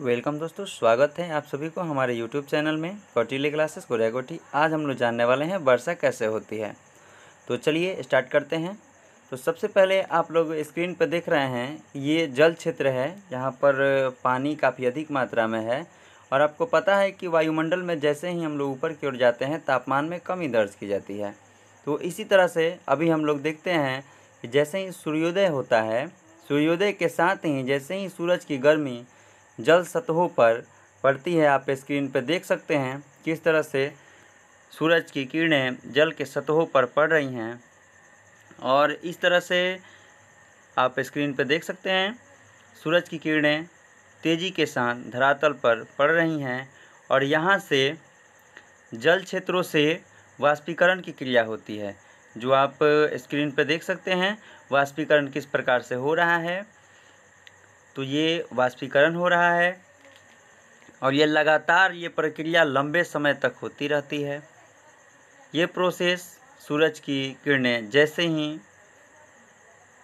Welcome दोस्तों, स्वागत है आप सभी को हमारे यूट्यूब चैनल में कौटिले क्लासेस कोरिया कोटी आज हम लोग जानने वाले हैं वर्षा कैसे होती है। तो चलिए स्टार्ट करते हैं। तो सबसे पहले आप लोग स्क्रीन पर देख रहे हैं, ये जल क्षेत्र है, यहाँ पर पानी काफ़ी अधिक मात्रा में है। और आपको पता है कि वायुमंडल में जैसे ही हम लोग ऊपर की ओर जाते हैं, तापमान में कमी दर्ज की जाती है। तो इसी तरह से अभी हम लोग देखते हैं कि जैसे ही सूर्योदय होता है, सूर्योदय के साथ ही जैसे ही सूरज की गर्मी जल सतहों पर पड़ती है। आप स्क्रीन पर देख सकते हैं किस तरह से सूरज की किरणें जल के सतहों पर पड़ रही हैं। और इस तरह से आप स्क्रीन पर देख सकते हैं, सूरज की किरणें तेज़ी के साथ धरातल पर पड़ रही हैं और यहाँ से जल क्षेत्रों से वाष्पीकरण की क्रिया होती है। जो आप स्क्रीन पर देख सकते हैं, वाष्पीकरण किस प्रकार से हो रहा है तो ये वाष्पीकरण हो रहा है और ये लगातार ये प्रक्रिया लंबे समय तक होती रहती है। ये प्रोसेस सूरज की किरणें जैसे ही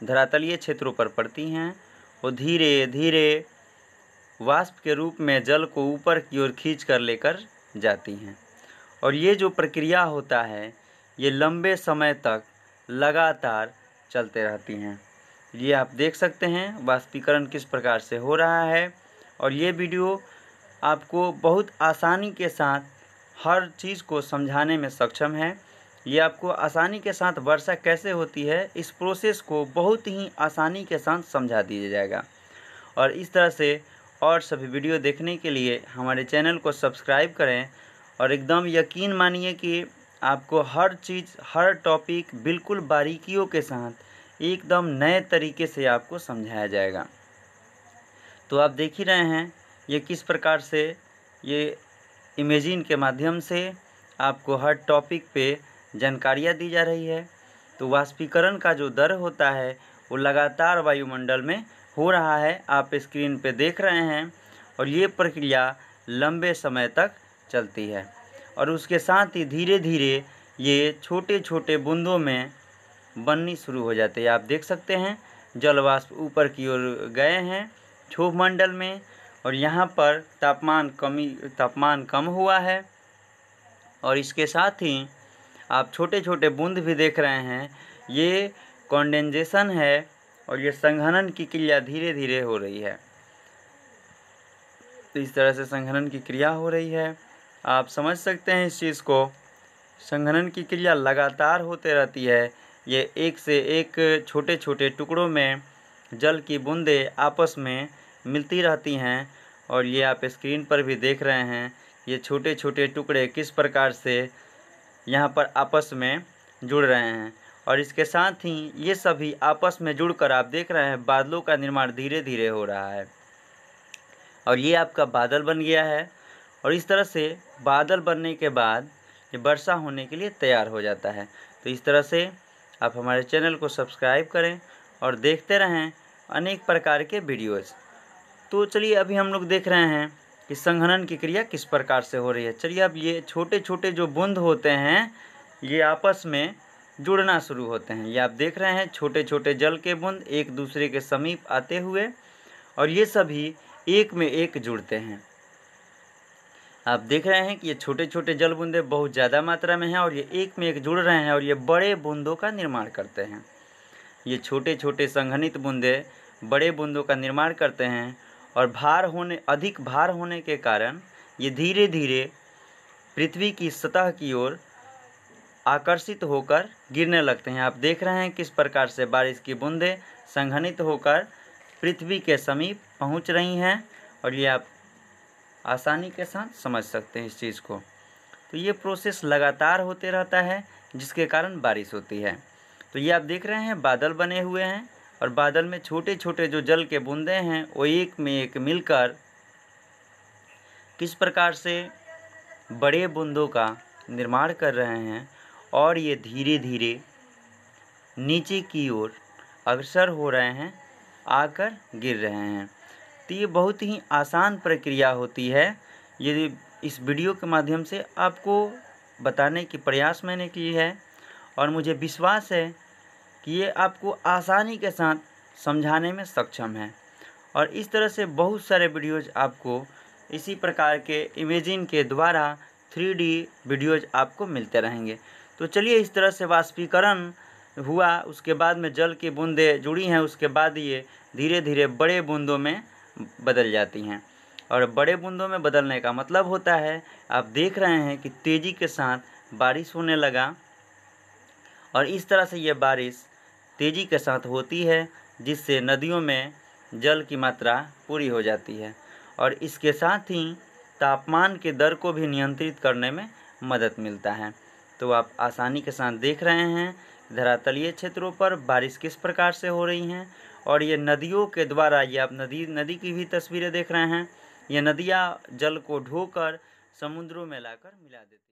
धरातलीय क्षेत्रों पर पड़ती हैं, वो धीरे धीरे वाष्प के रूप में जल को ऊपर की ओर खींच कर लेकर जाती हैं। और ये जो प्रक्रिया होता है, ये लंबे समय तक लगातार चलते रहती हैं। ये आप देख सकते हैं वाष्पीकरण किस प्रकार से हो रहा है। और ये वीडियो आपको बहुत आसानी के साथ हर चीज़ को समझाने में सक्षम है। ये आपको आसानी के साथ वर्षा कैसे होती है, इस प्रोसेस को बहुत ही आसानी के साथ समझा दिया जाएगा। और इस तरह से और सभी वीडियो देखने के लिए हमारे चैनल को सब्सक्राइब करें और एकदम यकीन मानिए कि आपको हर चीज़, हर टॉपिक बिल्कुल बारीकियों के साथ एकदम नए तरीके से आपको समझाया जाएगा। तो आप देख ही रहे हैं, ये किस प्रकार से, ये इमेजिन के माध्यम से आपको हर टॉपिक पे जानकारियाँ दी जा रही है। तो वाष्पीकरण का जो दर होता है, वो लगातार वायुमंडल में हो रहा है। आप स्क्रीन पे देख रहे हैं और ये प्रक्रिया लंबे समय तक चलती है। और उसके साथ ही धीरे धीरे ये छोटे छोटे बूंदों में बननी शुरू हो जाती है। आप देख सकते हैं जल वाष्प ऊपर की ओर गए हैं, क्षोभ मंडल में, और यहाँ पर तापमान कमी, तापमान कम हुआ है। और इसके साथ ही आप छोटे छोटे बूंद भी देख रहे हैं। ये कॉन्डेंजेशन है, और ये संघनन की क्रिया धीरे धीरे हो रही है। तो इस तरह से संघनन की क्रिया हो रही है। आप समझ सकते हैं इस चीज़ को। संघनन की क्रिया लगातार होते रहती है। ये एक से एक छोटे छोटे टुकड़ों में जल की बूंदें आपस में मिलती रहती हैं और ये आप स्क्रीन पर भी देख रहे हैं, ये छोटे छोटे टुकड़े किस प्रकार से यहाँ पर आपस में जुड़ रहे हैं। और इसके साथ ही ये सभी आपस में जुड़कर आप देख रहे हैं, बादलों का निर्माण धीरे धीरे हो रहा है। और ये आपका बादल बन गया है और इस तरह से बादल बनने के बाद ये वर्षा होने के लिए तैयार हो जाता है। तो इस तरह से आप हमारे चैनल को सब्सक्राइब करें और देखते रहें अनेक प्रकार के वीडियोज़। तो चलिए अभी हम लोग देख रहे हैं कि संघनन की क्रिया किस प्रकार से हो रही है। चलिए अब ये छोटे छोटे जो बूंद होते हैं, ये आपस में जुड़ना शुरू होते हैं। ये आप देख रहे हैं छोटे छोटे जल के बूंद एक दूसरे के समीप आते हुए और ये सभी एक में एक जुड़ते हैं। आप देख रहे हैं कि ये छोटे छोटे जल बूंदे बहुत ज़्यादा मात्रा में हैं और ये एक में एक जुड़ रहे हैं और ये बड़े बूंदों का निर्माण करते हैं। ये छोटे छोटे संघनित बूंदे बड़े बूंदों का निर्माण करते हैं और भार होने, अधिक भार होने के कारण ये धीरे धीरे पृथ्वी की सतह की ओर आकर्षित होकर गिरने लगते हैं। आप देख रहे हैं किस प्रकार से बारिश की बूंदें संघनित होकर पृथ्वी के समीप पहुँच रही हैं और ये आप आसानी के साथ समझ सकते हैं इस चीज़ को। तो ये प्रोसेस लगातार होते रहता है, जिसके कारण बारिश होती है। तो ये आप देख रहे हैं, बादल बने हुए हैं और बादल में छोटे छोटे जो जल के बूंदे हैं, वो एक में एक मिलकर किस प्रकार से बड़े बूंदों का निर्माण कर रहे हैं और ये धीरे धीरे नीचे की ओर अग्रसर हो रहे हैं, आकर गिर रहे हैं। तो ये बहुत ही आसान प्रक्रिया होती है। ये इस वीडियो के माध्यम से आपको बताने की प्रयास मैंने की है और मुझे विश्वास है कि ये आपको आसानी के साथ समझाने में सक्षम है। और इस तरह से बहुत सारे वीडियोज़ आपको इसी प्रकार के इमेजिन के द्वारा थ्री वीडियोज़ आपको मिलते रहेंगे। तो चलिए इस तरह से वाष्पीकरण हुआ, उसके बाद में जल की बूंदें जुड़ी हैं, उसके बाद ये धीरे धीरे बड़े बूंदों में बदल जाती हैं। और बड़े बूंदों में बदलने का मतलब होता है, आप देख रहे हैं कि तेज़ी के साथ बारिश होने लगा और इस तरह से ये बारिश तेज़ी के साथ होती है, जिससे नदियों में जल की मात्रा पूरी हो जाती है। और इसके साथ ही तापमान के दर को भी नियंत्रित करने में मदद मिलता है। तो आप आसानी के साथ देख रहे हैं, धरातलीय क्षेत्रों पर बारिश किस प्रकार से हो रही हैं और ये नदियों के द्वारा ये आप नदी नदी की भी तस्वीरें देख रहे हैं। ये नदियाँ जल को ढोकर समुद्रों में लाकर मिला देती